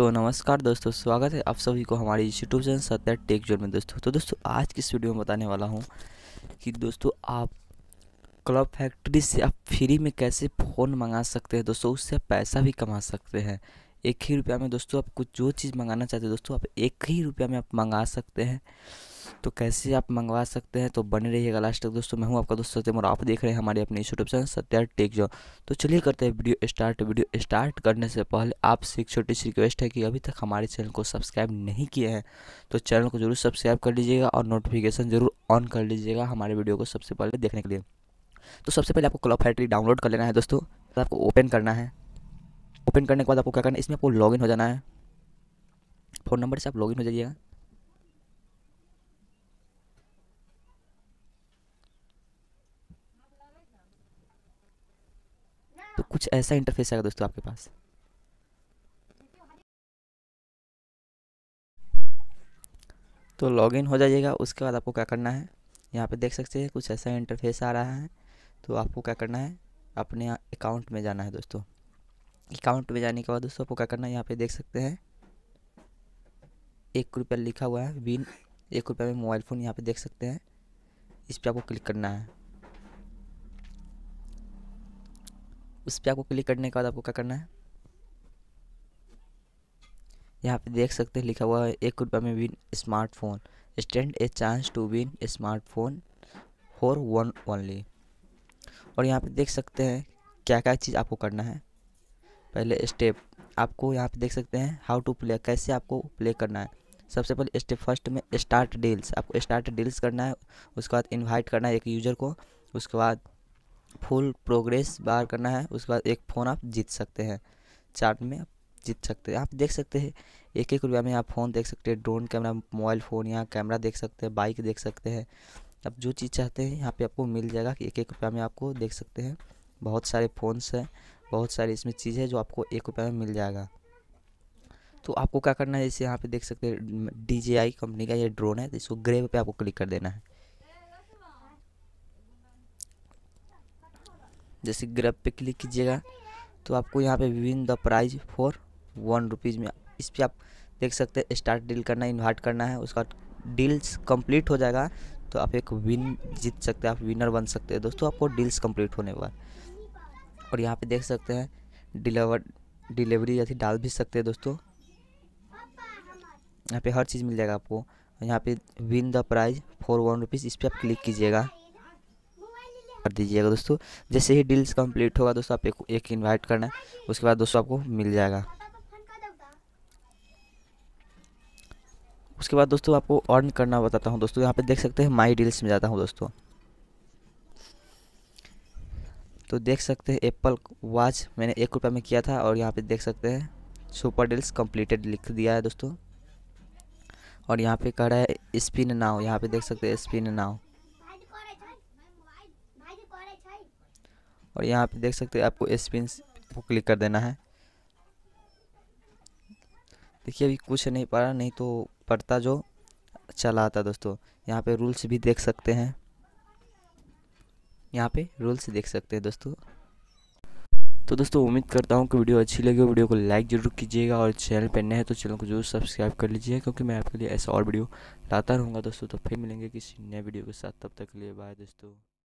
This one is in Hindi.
तो नमस्कार दोस्तों, स्वागत है आप सभी को हमारे YouTube channel Satya Tech Zone में दोस्तों। तो दोस्तों, आज की इस वीडियो में बताने वाला हूँ कि दोस्तों, आप क्लब फैक्ट्री से आप फ्री में कैसे फ़ोन मंगा सकते हैं? दोस्तों, उससे आप पैसा भी कमा सकते हैं। एक ही रुपया में दोस्तों, आप कुछ जो चीज़ मंगाना चाहते हैं, दोस्तों, आप एक ही रुपया में आप मंगा सकते हैं। तो कैसे आप मंगवा सकते हैं? तो बने रहिएगा लास्ट तक दोस्तों। मैं हूँ आपका दोस्त सत्यम और आप देख रहे हैं हमारे अपने यूट्यूब चैनल सत्या टेक जो। तो चलिए करते हैं वीडियो स्टार्ट। वीडियो स्टार्ट करने से पहले आपसे एक छोटी सी रिक्वेस्ट है कि अभी तक हमारे चैनल को सब्सक्राइब नहीं किए हैं तो चैनल को ज़रूर सब्सक्राइब कर लीजिएगा और नोटिफिकेशन ज़रूर ऑन कर लीजिएगा हमारे वीडियो को सबसे पहले देखने के लिए। तो सबसे पहले आपको क्लब फैक्ट्री डाउनलोड कर लेना है दोस्तों। तो आपको ओपन करना है। ओपन करने के बाद आपको क्या करना है? इसमें आपको लॉगिन हो जाना है। फ़ोन नंबर से आप लॉगिन हो जाइएगा। तो कुछ ऐसा इंटरफेस आएगा दोस्तों आपके पास? तो लॉगिन हो जाइएगा, उसके बाद आपको क्या करना है? यहाँ पे देख सकते हैं, कुछ ऐसा इंटरफेस आ रहा है। तो आपको क्या करना है? अपने अकाउंट में जाना है दोस्तों। अकाउंट में जाने के बाद दोस्तों आपको क्या करना है? यहाँ पे देख सकते हैं। एक रुपया लिखा हुआ है विन एक रुपया में मोबाइल फ़ोन यहाँ पे देख सकते हैं। इस पर आपको क्लिक करना है। उस पर आपको क्लिक करने के बाद आपको क्या करना है? यहाँ पे देख सकते हैं, लिखा हुआ है, एक रुपये में win smartphone stand a chance to win smartphone for one only और यहाँ पे देख सकते हैं क्या क्या चीज़ आपको करना है। पहले स्टेप आपको यहाँ पे देख सकते हैं हाउ टू प्ले कैसे आपको प्ले करना है। सबसे पहले स्टेप फ़र्स्ट में स्टार्ट डील्स आपको स्टार्ट डील्स करना है, उसके बाद इनवाइट करना है एक यूज़र को, उसके बाद फुल प्रोग्रेस बार करना है, उसके बाद एक फ़ोन आप जीत सकते हैं। चार्ट में आप जीत सकते हैं। आप देख सकते हैं एक एक रुपया में आप फ़ोन देख सकते हैं, ड्रोन कैमरा, मोबाइल फ़ोन या कैमरा देख सकते हैं, बाइक देख सकते हैं। आप जो चीज़ चाहते हैं, यहाँ पे आपको मिल जाएगा कि एक एक रुपया में आपको देख सकते हैं। बहुत सारे फ़ोन्स हैं, बहुत सारी इसमें चीज़ है जो आपको एक रुपये में मिल जाएगा। तो आपको क्या करना है जैसे यहाँ पे देख सकते हैं DJI कंपनी का ये ड्रोन है तो इसको ग्रे पे आपको क्लिक कर देना है। जैसे ग्रेप पे क्लिक कीजिएगा तो आपको यहाँ पे win the prize for one rupees में। इस पर आप देख सकते हैं स्टार्ट डील करना इन्वाइट करना है, उसका डील्स कंप्लीट हो जाएगा तो आप एक विन जीत सकते हैं, आप विनर बन सकते हैं। दोस्तों, आपको डील्स कंप्लीट होने के बाद। और यहाँ पे देख सकते हैं डिलीवर डिलीवरी या डाल भी सकते हैं दोस्तों। यहाँ पे हर चीज़ मिल जाएगा आपको। यहाँ पे win the prize for one rupees इस पर आप क्लिक कीजिएगा। कर दीजिएगा दोस्तों। जैसे ही डील्स कंप्लीट होगा दोस्तों आप एक, एक इनवाइट करना है। उसके बाद दोस्तों आपको मिल जाएगा। उसके बाद दोस्तों आपको अर्न करना बताता हूँ दोस्तों। यहाँ पे देख सकते हैं माई डील्स में जाता हूँ दोस्तों। तो देख सकते हैं एप्पल वॉच मैंने एक रुपये में किया था और यहाँ पे देख सकते हैं सुपर डील्स कंप्लीटेड लिख दिया है दोस्तों। और यहाँ पे कह रहा है स्पिन नाव यहाँ पे देख सकते हैं स्पिन नाव और यहाँ पे देख सकते हैं आपको स्पिन को क्लिक कर देना है। देखिए, अभी कुछ नहीं पड़ा नहीं तो पड़ता जो चला आता दोस्तों। यहाँ पे रूल्स भी देख सकते हैं। यहाँ पे रूल्स देख सकते हैं दोस्तों। तो दोस्तों, उम्मीद करता हूँ कि वीडियो अच्छी लगी वीडियो को लाइक ज़रूर कीजिएगा और चैनल पर नए हैं तो चैनल को ज़रूर सब्सक्राइब कर लीजिए क्योंकि मैं आपके लिए ऐसा और वीडियो लाता रहूँगा दोस्तों। तो फिर मिलेंगे किसी नए वीडियो के साथ। तब तक के लिए बाय दोस्तों।